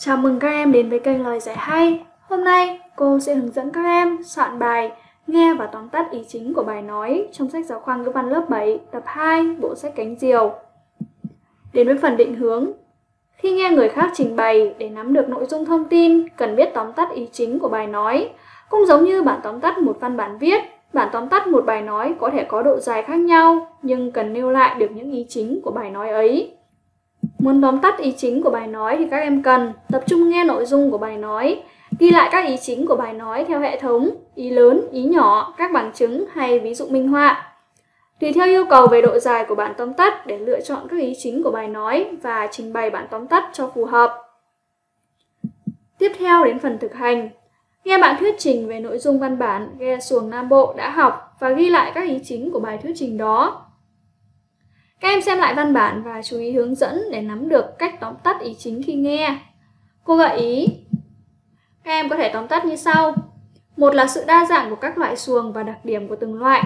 Chào mừng các em đến với kênh Lời Giải Hay. Hôm nay cô sẽ hướng dẫn các em soạn bài nghe và tóm tắt ý chính của bài nói trong sách giáo khoa ngữ văn lớp 7 tập 2 bộ sách cánh diều. Đến với phần định hướng. Khi nghe người khác trình bày để nắm được nội dung thông tin, cần biết tóm tắt ý chính của bài nói. Cũng giống như bản tóm tắt một văn bản viết, bản tóm tắt một bài nói có thể có độ dài khác nhau, nhưng cần nêu lại được những ý chính của bài nói ấy. Muốn tóm tắt ý chính của bài nói thì các em cần tập trung nghe nội dung của bài nói, ghi lại các ý chính của bài nói theo hệ thống, ý lớn, ý nhỏ, các bằng chứng hay ví dụ minh họa. Tùy theo yêu cầu về độ dài của bản tóm tắt để lựa chọn các ý chính của bài nói và trình bày bản tóm tắt cho phù hợp. Tiếp theo đến phần thực hành. Nghe bạn thuyết trình về nội dung văn bản ghe xuồng Nam Bộ đã học và ghi lại các ý chính của bài thuyết trình đó. Các em xem lại văn bản và chú ý hướng dẫn để nắm được cách tóm tắt ý chính khi nghe. Cô gợi ý các em có thể tóm tắt như sau. Một là sự đa dạng của các loại xuồng và đặc điểm của từng loại.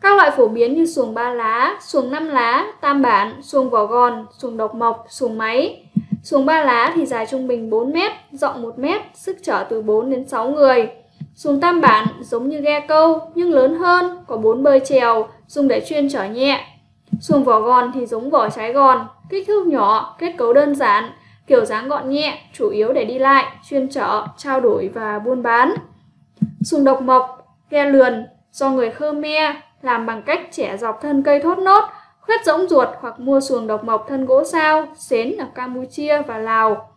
Các loại phổ biến như xuồng ba lá, xuồng năm lá, tam bản, xuồng vỏ gòn, xuồng độc mộc, xuồng máy. Xuồng ba lá thì dài trung bình 4 m, rộng 1 m, sức chở từ 4 đến 6 người. Xuồng tam bản giống như ghe câu nhưng lớn hơn, có 4 bơi chèo, dùng để chuyên chở nhẹ. Xuồng vỏ gòn thì giống vỏ trái gòn, kích thước nhỏ, kết cấu đơn giản, kiểu dáng gọn nhẹ, chủ yếu để đi lại, chuyên chở, trao đổi và buôn bán. Xuồng độc mộc, ghe lườn, do người Khmer làm bằng cách chẻ dọc thân cây thốt nốt, khuyết rỗng ruột hoặc mua xuồng độc mộc thân gỗ sao, xến ở Campuchia và Lào.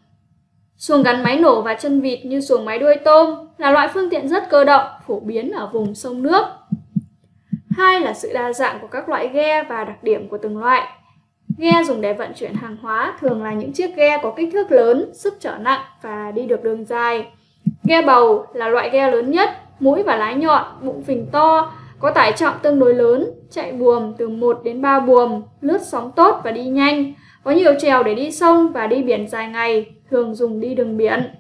Xuồng gắn máy nổ và chân vịt như xuồng máy đuôi tôm là loại phương tiện rất cơ động, phổ biến ở vùng sông nước. Hai là sự đa dạng của các loại ghe và đặc điểm của từng loại. Ghe dùng để vận chuyển hàng hóa thường là những chiếc ghe có kích thước lớn, sức chở nặng và đi được đường dài. Ghe bầu là loại ghe lớn nhất, mũi và lái nhọn, bụng phình to, có tải trọng tương đối lớn, chạy buồm từ 1 đến 3 buồm, lướt sóng tốt và đi nhanh, có nhiều trèo để đi sông và đi biển dài ngày, thường dùng đi đường biển.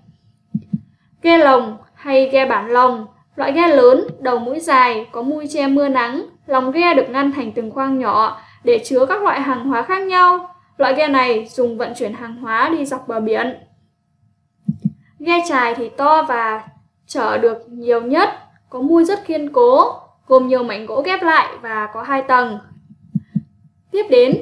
Ghe lồng hay ghe bản lồng Loại ghe lớn, đầu mũi dài, có mui che mưa nắng, lòng ghe được ngăn thành từng khoang nhỏ để chứa các loại hàng hóa khác nhau. Loại ghe này dùng vận chuyển hàng hóa đi dọc bờ biển. Ghe trài thì to và chở được nhiều nhất, có mui rất kiên cố, gồm nhiều mảnh gỗ ghép lại và có hai tầng. Tiếp đến,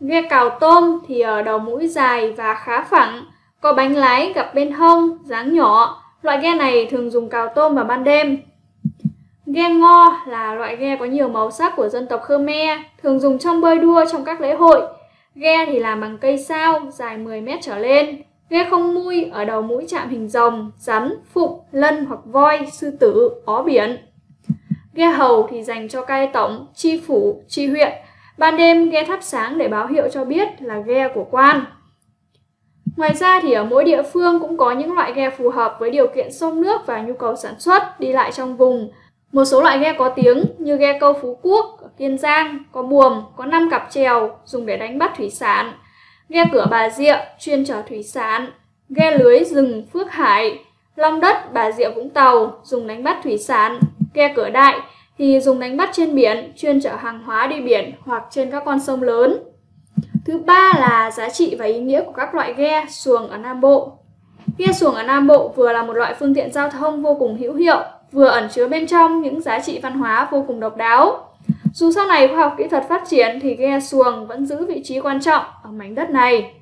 ghe cào tôm thì ở đầu mũi dài và khá phẳng, có bánh lái gặp bên hông, dáng nhỏ, Loại ghe này thường dùng cào tôm vào ban đêm. Ghe ngo là loại ghe có nhiều màu sắc của dân tộc Khmer, thường dùng trong bơi đua trong các lễ hội. Ghe thì làm bằng cây sao, dài 10 mét trở lên. Ghe không mui ở đầu mũi chạm hình rồng, rắn, phụng, lân hoặc voi, sư tử, ó biển. Ghe hầu thì dành cho cai tổng, chi phủ, chi huyện. Ban đêm ghe thắp sáng để báo hiệu cho biết là ghe của quan. Ngoài ra thì ở mỗi địa phương cũng có những loại ghe phù hợp với điều kiện sông nước và nhu cầu sản xuất đi lại trong vùng. Một số loại ghe có tiếng như ghe câu Phú Quốc ở Kiên Giang có buồm, có 5 cặp chèo dùng để đánh bắt thủy sản. Ghe cửa Bà Rịa chuyên chở thủy sản. Ghe lưới rừng Phước Hải, Long Đất Bà Rịa Vũng Tàu dùng đánh bắt thủy sản. Ghe cửa Đại thì dùng đánh bắt trên biển, chuyên chở hàng hóa đi biển hoặc trên các con sông lớn. Thứ ba là giá trị và ý nghĩa của các loại ghe, xuồng ở Nam Bộ. Ghe xuồng ở Nam Bộ vừa là một loại phương tiện giao thông vô cùng hữu hiệu, vừa ẩn chứa bên trong những giá trị văn hóa vô cùng độc đáo. Dù sau này khoa học kỹ thuật phát triển thì ghe xuồng vẫn giữ vị trí quan trọng ở mảnh đất này.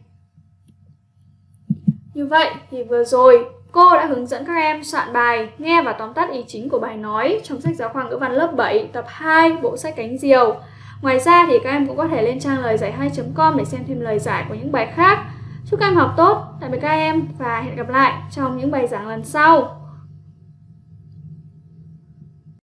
Như vậy thì vừa rồi cô đã hướng dẫn các em soạn bài, nghe và tóm tắt ý chính của bài nói trong sách giáo khoa ngữ văn lớp 7 tập 2 bộ sách cánh diều. Ngoài ra thì các em cũng có thể lên trang lời giải 2.com để xem thêm lời giải của những bài khác. Chúc các em học tốt, tạm biệt các em và hẹn gặp lại trong những bài giảng lần sau.